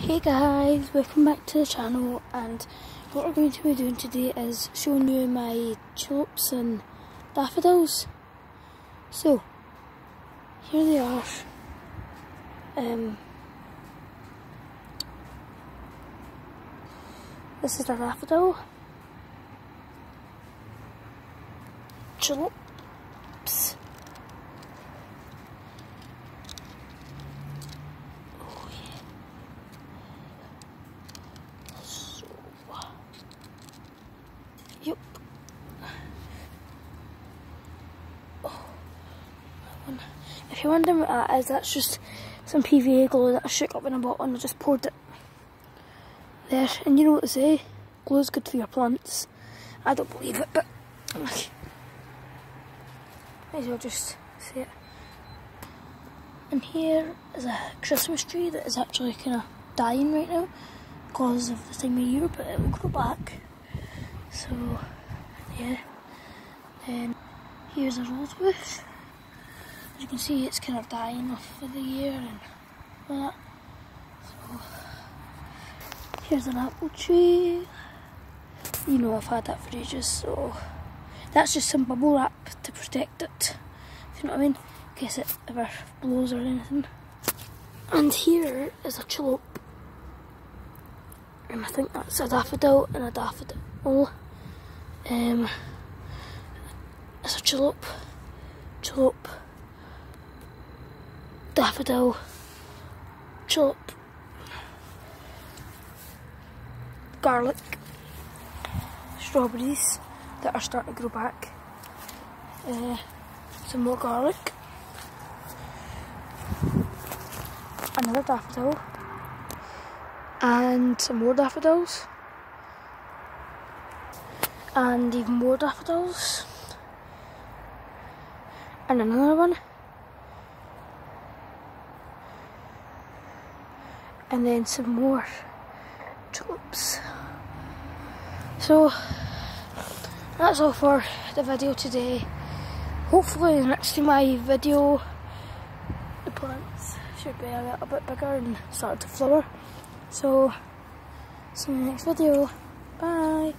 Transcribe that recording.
Hey guys, welcome back to the channel and what we're going to be doing today is showing you my tulips and daffodils. So, here they are. Um, this is the daffodil. Tulips. Um, if you're wondering what uh, that is, that's just some PVA glue that I shook up in a bottle and I just poured it there. And you know what they say, glue's good for your plants. I don't believe it, but may as well just see it. And here is a Christmas tree that is actually kind of dying right now because of the time of year, but it will grow back. So, yeah. And here's a rose bush. You can see, it's kind of dying off for the year and that. So, here's an apple tree. You know, I've had that for ages, so that's just some bubble wrap to protect it. If you know what I mean, in case it ever blows or anything. And here is a tulip. And I think that's a daffodil and a daffodil. Um, it's a tulip, tulip, daffodil, Chop. garlic, strawberries that are starting to grow back, uh, some more garlic, another daffodil, and some more daffodils and even more daffodils and another one and then some more tulips so that's all for the video today. Hopefully next to my video the plants should be a little bit bigger and start to flower. So see you in the next video. Bye